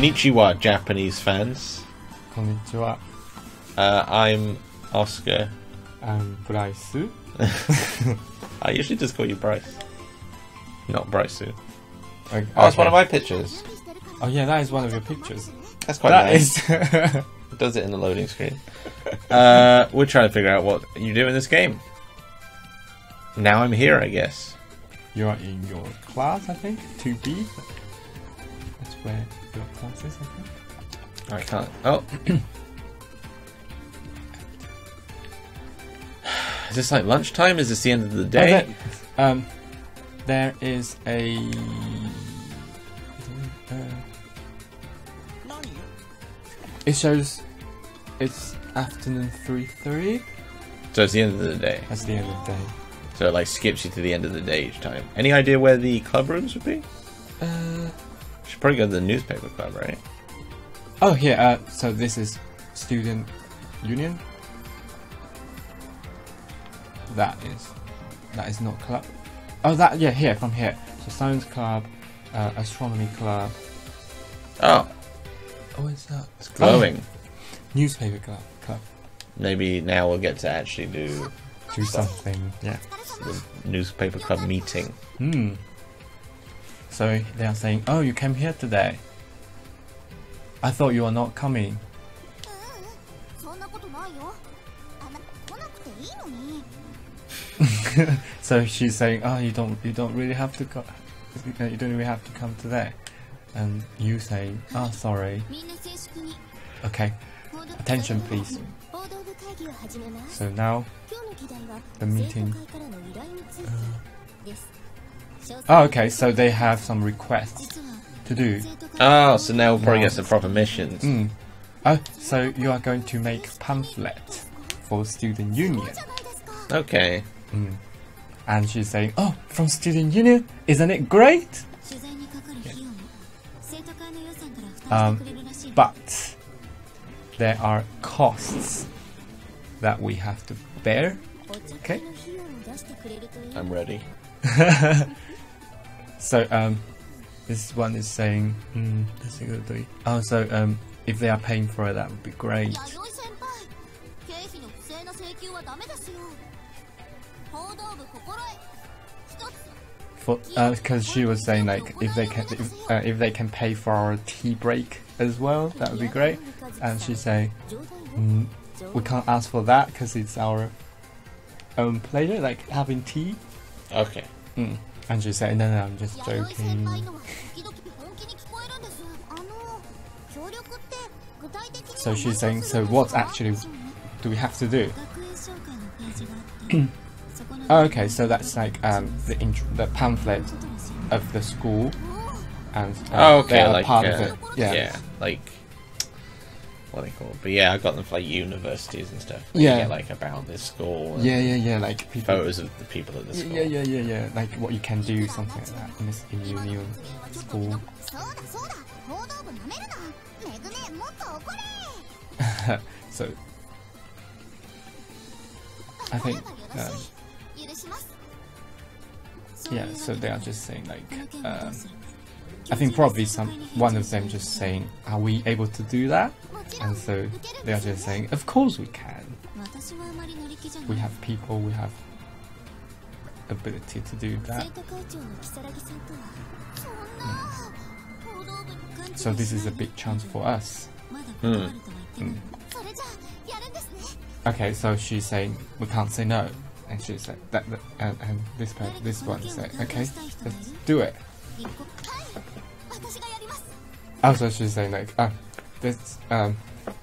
Konnichiwa, Japanese fans. Konnichiwa. Uh, I'm Oscar. I'm Bryce. I usually just call you Bryce. Not Bryce. Okay. Oh, that's one of my pictures. Oh yeah, that is one of your pictures. That's quite that nice. Is... it does it in the loading screen. Uh, we're trying to figure out what you do in this game. Now I'm here, I guess. You're in your class, I think. 2B. Where your class is, I think. I can't. Oh. is this like lunchtime? Is this the end of the Oh, day? there, um, there is a. Uh, it shows it's afternoon 3.30. So it's the end of the day. That's the end of the day. So it like skips you to the end of the day each time. Any idea where the club rooms would be? Uh, Should probably go to the newspaper club, right? oh, here. Uh, so this is student union. That is. That is not club. Oh, that yeah. Here from here. So science club, uh, astronomy club. Oh, Oh, is that? it's glowing. Newspaper club. Club. Maybe now we'll get to actually do Do something. Yeah. the newspaper club meeting. Hmm. So they are saying, oh, you came here today. I thought you were not coming. so she's saying, oh, you don't, you don't really have to come, you don't really have to come today. And you say, oh, sorry. Okay, attention please. So now, the meeting. Uh, Oh, okay, so they have some requests to do. Oh, so now we'll probably get some proper missions. Mm. Oh, so you are going to make pamphlet for student union. Okay. Mm. And she's saying, oh, from student union, isn't it great? Yeah. Um, but there are costs that we have to bear. Okay? I'm ready. so um, this one is saying, mm, oh, so um, if they are paying for it, that would be great. because uh, she was saying like if they can if, uh, if they can pay for our tea break as well that would be great. And she say mm, we can't ask for that because it's our own pleasure like having tea. Okay. Mm. And she said, no, no, I'm just 弥生先 joking. 輩のは時々本気に聞こえるんですあの協力って具体的には So she's saying, 何をする so んです what か actually do we have to do? 学園紹介のページがあってそこの Oh, okay, so that's like um, the int- the pamphlet ことですよ of the school, and uh, Oh, they okay. are Like, part uh, of it. Yeah. yeah, like what they call. But yeah, I got them for like universities and stuff. Yeah, get, like about this school. yeah, yeah, yeah. Like people, photos of the people at the school. Yeah, yeah, yeah, yeah. Like what you can do, something like that in this in your new school. so, I think. Um, yeah, so they are just saying like. Um, I think probably some one of them just saying, "Are we able to do that?" And so they are just saying, "Of course we can. We have people. We have ability to do that." Mm. So this is a big chance for us. Mm. Mm. Okay, so she's saying we can't say no, and she's like that, that and, and, this part, this one said, "Okay, let's do it." Also, she's saying like, ah, that's um,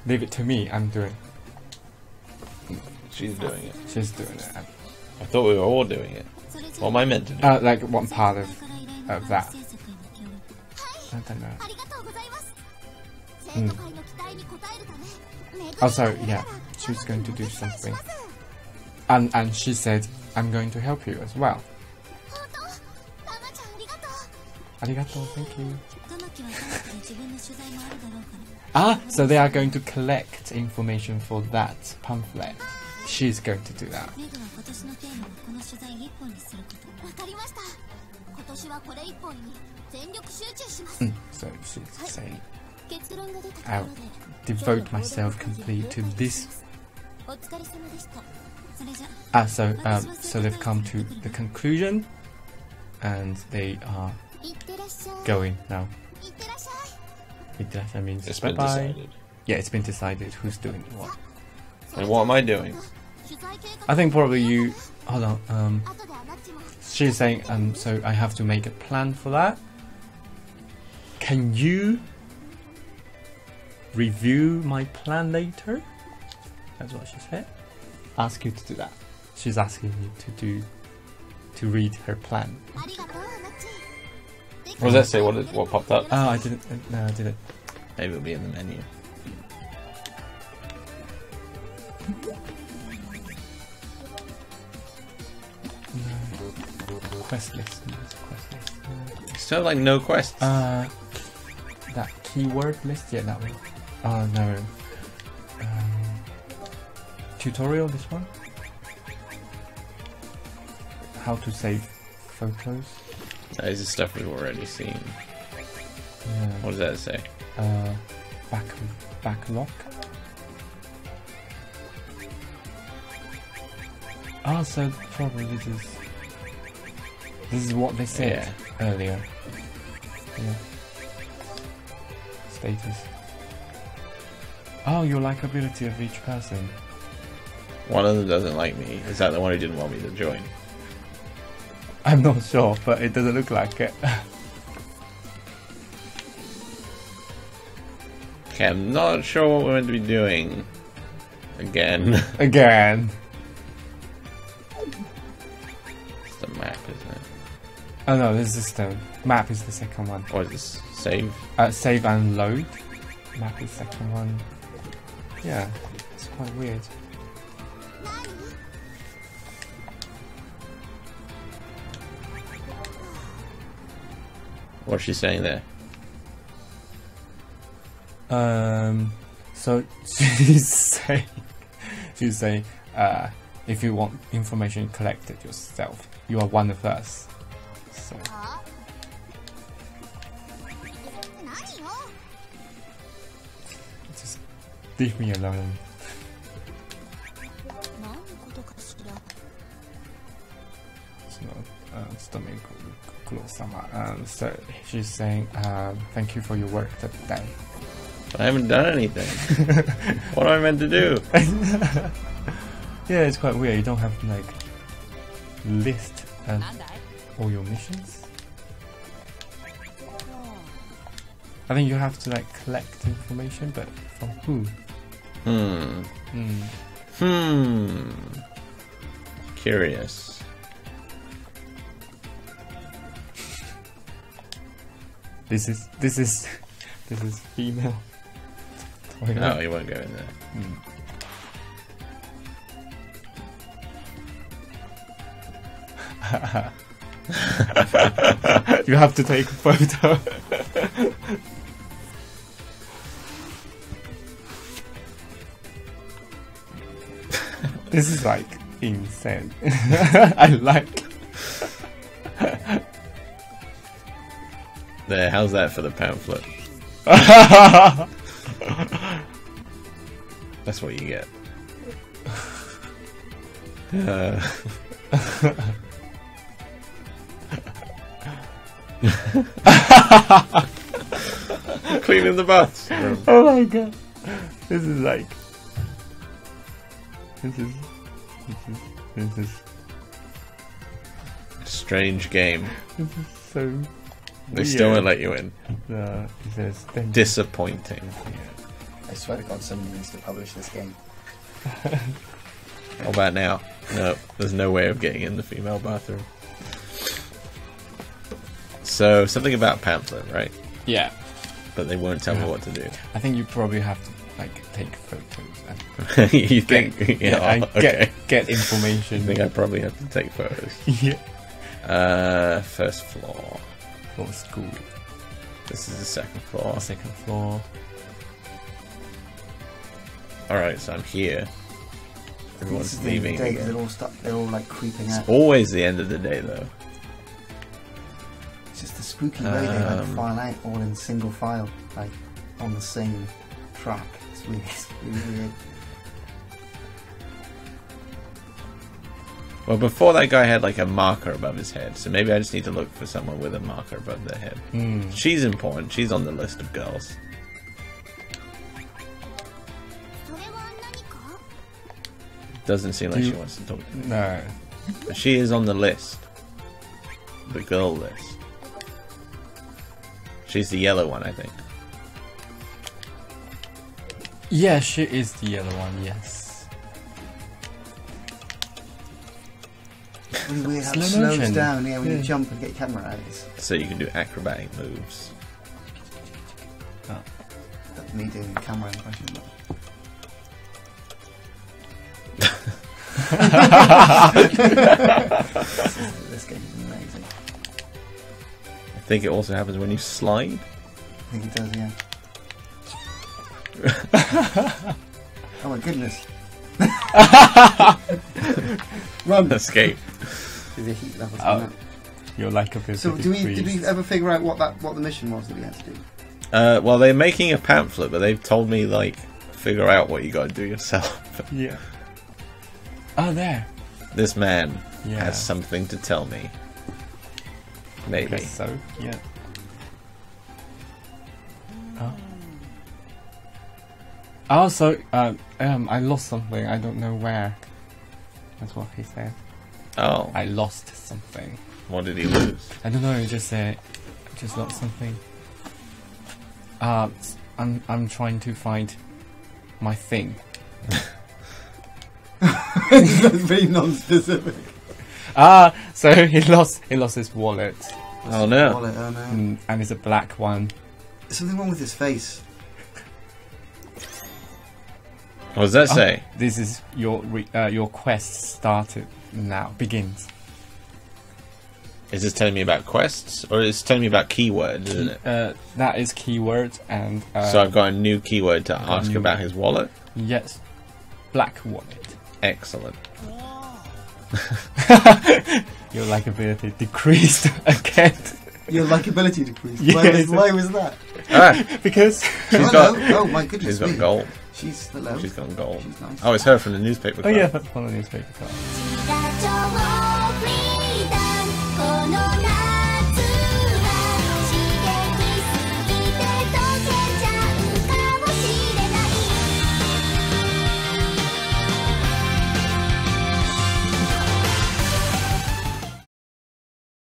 leave it to me. I'm doing. She's doing it. She's doing it. I thought we were all doing it. What am I meant to do? Uh, like one part of of that. I don't know. Mm. Oh, sorry. Yeah, she's going to do something, and and she said, "I'm going to help you as well." Arigato, thank you. 玉木は玉木で自分の取材もあるだろうから Ah, so they are going to collect information for that pamphlet. She's going to do that. メグは今年のテーマをこの取材一本にすることわかりました今年はこれ一本に全力集中します Mm, so she's saying 結論が出たところ I'll で devote myself complete to this. お疲れ様でしたそれじゃ Ah, so um, so they've come to the conclusion, and they are いってらっしゃい going now. Itarasha means it's been decided. Yeah, it's been decided who's doing what. And what am I doing? I think probably you. Hold on. Um, she's saying, um, so I have to make a plan for that. Can you review my plan later? That's what she said. Ask you to do that. She's asking you to do, to read her plan. What does that say? What, is, what popped up? Oh, I didn't. uh, No, I didn't. Maybe it'll be in the menu. No. Quest list. no, quest list. No. Still like no quests. Uh, that keyword list. Yeah, that one. Oh no. Um, tutorial. This one. How to save photos. That is the stuff we've already seen. Yeah. What does that say? Uh, back backlog. Ah, so probably this is this is what they said earlier. Yeah. Status. Oh, your likability of each person. One of them doesn't like me. Is that the one who didn't want me to join? I'm not sure, but it doesn't look like it. Okay, I'm not sure what we're meant to be doing. Again. Again. it's the map, isn't it? Oh no, this is the map is the second one. Or is this save? Uh, save and load. Map is second one. Yeah, it's quite weird. What's she saying there? Um, so she's saying, she's saying, uh, if you want information, collected yourself. You are one of us. So. Just leave me alone. stomach um, so she's saying, uh, thank you for your work that day. I haven't done anything. what am I meant to do? yeah, it's quite weird. You don't have to like list uh, all your missions. I think you have to like collect information, but from who? Hmm. Hmm. Hmm. Curious. This is this is this is female. toilet. No, you won't go in there. Hmm. you have to take a photo. this is like insane. I like. There, how's that for the pamphlet? That's what you get. Uh, cleaning the bathroom. Oh my god. This is like. This is. This is. This is. Strange game. This is so. They still won't let you in. Uh, it says. Then Disappointing. I swear to God, someone needs to publish this game. How about now? No, there's no way of getting in the female bathroom. So something about pamphlet, right? yeah. But they won't tell me what to do. I think you probably have to like take photos and you think? get, yeah, and okay. get get I think I probably have to take photos. yeah. Uh, first floor. For school. This is the second floor. Second floor. All right, so I'm here. This Everyone's is the end of the leaving again. They're all stuck. They're all like creeping out. It's always the end of the day, though. It's just the spooky way they like Um, file out all in single file. Like on the same track. It's really, it's really weird. Well, before that guy had like a marker above his head, so maybe I just need to look for someone with a marker above their head. Mm. She's important. She's on the list of girls. Doesn't seem like Do you... she wants to talk to me. No. But she is on the list. The girl list. She's the yellow one, I think. Yeah, she is the yellow one, yes. Really weird how it Slow slows motion. down. Yeah, when Yeah. you jump and get your camera out, it's So you can do acrobatic moves. that's me doing a camera impression. But this game is amazing. I think it also happens when you slide. I think it does, yeah. oh my goodness. Run! Escape. The heat levels Oh. going up. You're like a bit So do we, did we ever figure out what that what the mission was that we had to do? Uh, well, they're making a pamphlet, but they've told me like figure out what you got to do yourself. Yeah. Oh, there. this man Yeah. has something to tell me. Maybe. Guess so. Yeah. Oh. Also, um, um, I lost something. I don't know where. That's what he said. Oh, I lost something. what did he lose? I don't know. Just uh, just lost something. Uh, I'm I'm trying to find my thing. That's very non-specific. Ah, so he lost he lost his wallet, Oh no! Wallet, oh no. and, and it's a black one. There's something wrong with his face. What does that say? This is your re- uh, your quest started now begins. Is this telling me about quests, or is it telling me about keywords? Isn't it? Uh, that is keywords, and uh, so I've got a new keyword to ask new- about his wallet. yes, black wallet. Excellent. Your likability decreased again Your likability decreased. Yeah, why, was, why was that? Ah, because oh, got- no. oh my goodness she's got gold. She's still out. She's gone gold. She's nice. Oh, it's her from the newspaper. Oh, club. yeah, from the newspaper cards.